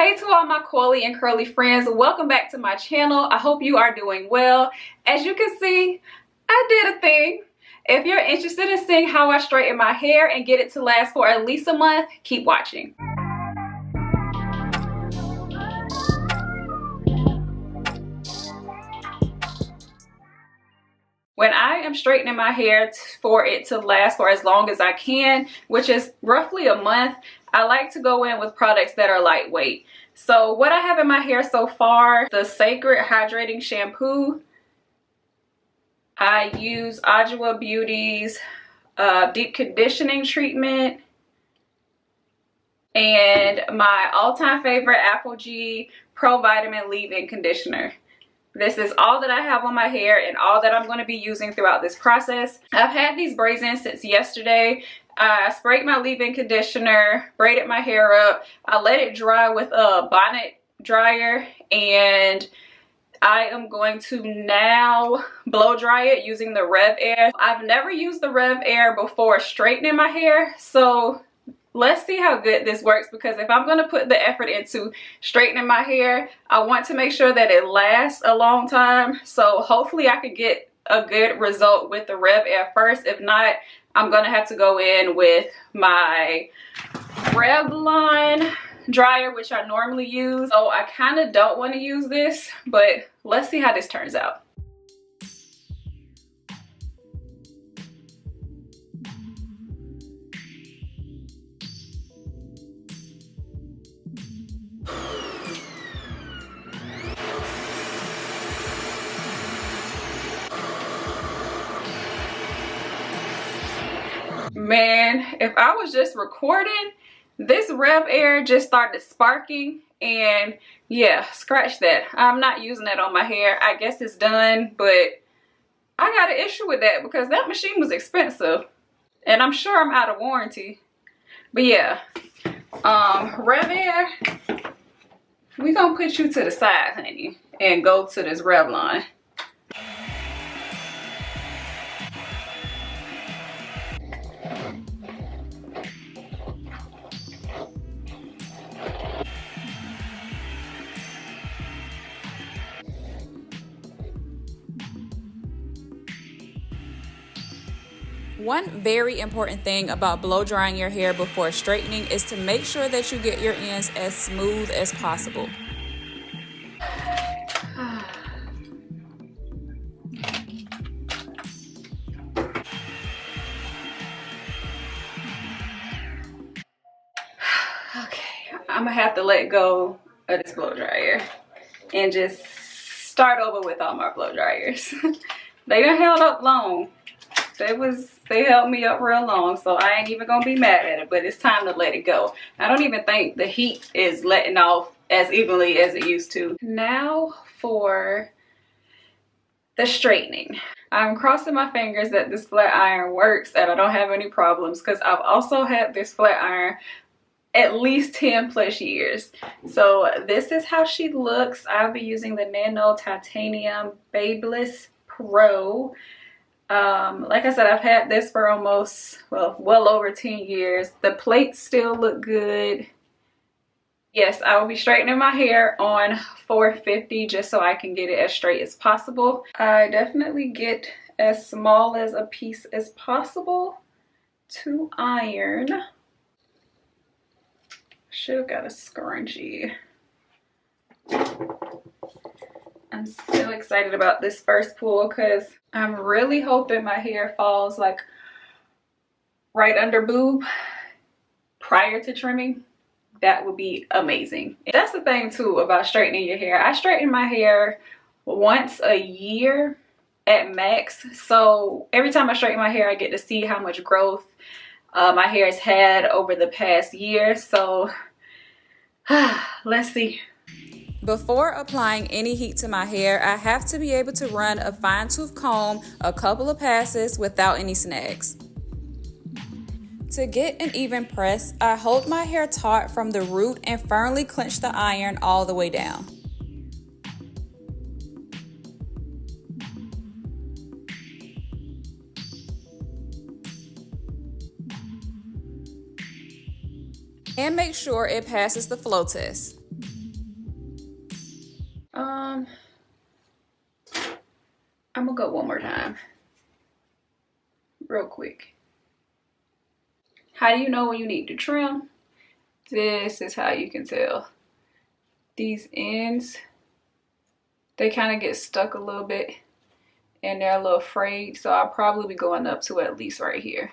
Hey to all my coily and curly friends, welcome back to my channel. I hope you are doing well. As you can see, I did a thing. If you're interested in seeing how I straighten my hair and get it to last for at least a month, keep watching. when I am straightening my hair for it to last for as long as I can, which is roughly a month, I like to go in with products that are lightweight. So what I have in my hair so far, the Cecred Hydrating Shampoo. I use Adwoa Beauty's uh, Deep Conditioning Treatment. And my all-time favorite ApHogee Pro Vitamin Leave-In Conditioner. This is all that I have on my hair and all that I'm going to be using throughout this process. I've had these braids in since yesterday. I sprayed my leave-in conditioner, braided my hair up. I let it dry with a bonnet dryer and I am going to now blow dry it using the Rev Air. I've never used the Rev Air before straightening my hair, so let's see how good this works because if I'm going to put the effort into straightening my hair, I want to make sure that it lasts a long time. So hopefully I could get a good result with the Rev Air first. If not, I'm going to have to go in with my Revlon dryer, which I normally use. So I kind of don't want to use this, but let's see how this turns out. Man if i was just recording this rev air just started sparking and yeah scratch that. I'm not using that on my hair. I guess it's done but i got an issue with that because that machine was expensive and i'm sure i'm out of warranty. But yeah um rev air we gonna put you to the side honey and go to this revlon One very important thing about blow drying your hair before straightening is to make sure that you get your ends as smooth as possible. okay, I'm gonna have to let go of this blow dryer and just start over with all my blow dryers. they done held up long. They was they held me up real long, so I ain't even gonna be mad at it, but it's time to let it go. I don't even think the heat is letting off as evenly as it used to. Now for the straightening. I'm crossing my fingers that this flat iron works and I don't have any problems because I've also had this flat iron at least 10 plus years. So this is how she looks. I'll be using the Nano Titanium BaByliss Pro um, like I said, I've had this for almost, well, well over 10 years. The plates still look good. Yes, I will be straightening my hair on 450 just so I can get it as straight as possible. I definitely get as small as a piece as possible to iron. Should have got a scrunchie. I'm so excited about this first pull because I'm really hoping my hair falls like right under boob prior to trimming. That would be amazing. That's the thing too about straightening your hair. I straighten my hair once a year at max. So every time I straighten my hair, I get to see how much growth uh, my hair has had over the past year. So let's see. Before applying any heat to my hair, I have to be able to run a fine tooth comb a couple of passes without any snags. To get an even press, I hold my hair taut from the root and firmly clench the iron all the way down. And make sure it passes the flow test. I'm gonna go one more time. Real quick. How do you know when you need to trim? This is how you can tell. These ends, they kind of get stuck a little bit and they're a little frayed. So I'll probably be going up to at least right here.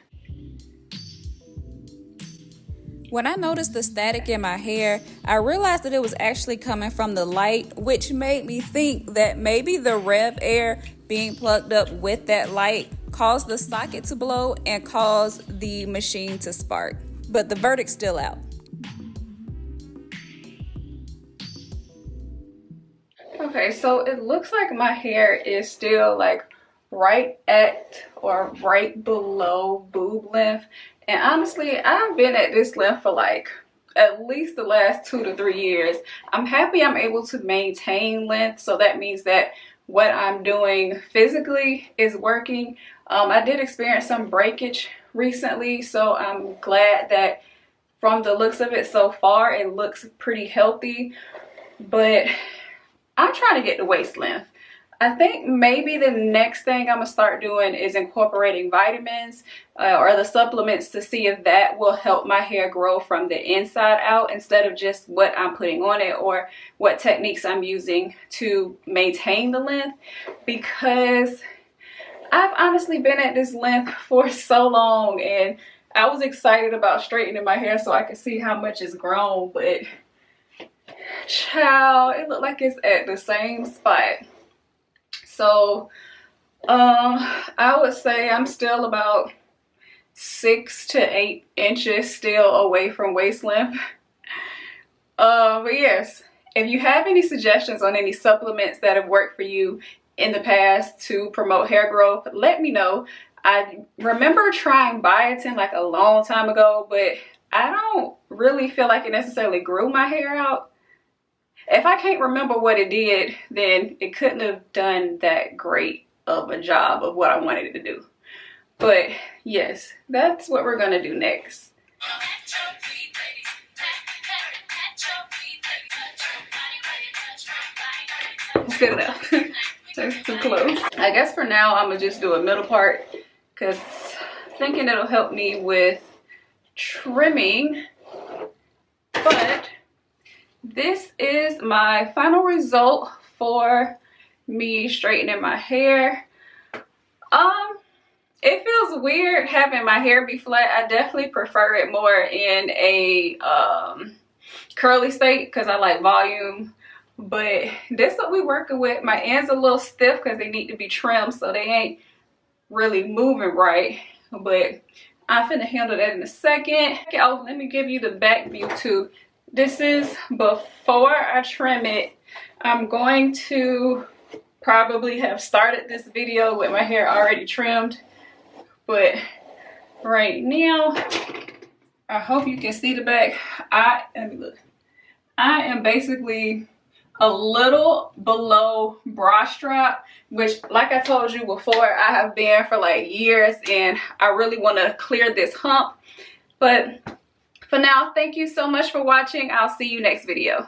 When I noticed the static in my hair, I realized that it was actually coming from the light, which made me think that maybe the rev air being plugged up with that light caused the socket to blow and caused the machine to spark. But the verdict's still out. Okay, so it looks like my hair is still like right at or right below boob length and honestly, I've been at this length for like at least the last two to three years. I'm happy I'm able to maintain length. So that means that what I'm doing physically is working. Um, I did experience some breakage recently. So I'm glad that from the looks of it so far, it looks pretty healthy. But I'm trying to get the waist length. I think maybe the next thing I'm gonna start doing is incorporating vitamins uh, or the supplements to see if that will help my hair grow from the inside out instead of just what I'm putting on it or what techniques I'm using to maintain the length. Because I've honestly been at this length for so long and I was excited about straightening my hair so I could see how much it's grown but child it looked like it's at the same spot so um, I would say I'm still about six to eight inches still away from waist length. Uh, but yes, if you have any suggestions on any supplements that have worked for you in the past to promote hair growth, let me know. I remember trying biotin like a long time ago, but I don't really feel like it necessarily grew my hair out. If I can't remember what it did, then it couldn't have done that great of a job of what I wanted it to do. But yes, that's what we're gonna do next. It's good enough. That's too close. I guess for now, I'm gonna just do a middle part because thinking it'll help me with trimming. But this is my final result for me straightening my hair. Um, it feels weird having my hair be flat. I definitely prefer it more in a um, curly state because I like volume. But this what we working with. My ends are a little stiff because they need to be trimmed so they ain't really moving right. But I'm finna handle that in a second. Oh, let me give you the back view too. This is before I trim it. I'm going to probably have started this video with my hair already trimmed. But right now, I hope you can see the back. I, let me look. I am basically a little below bra strap which like i told you before i have been for like years and i really want to clear this hump but for now, thank you so much for watching. I'll see you next video.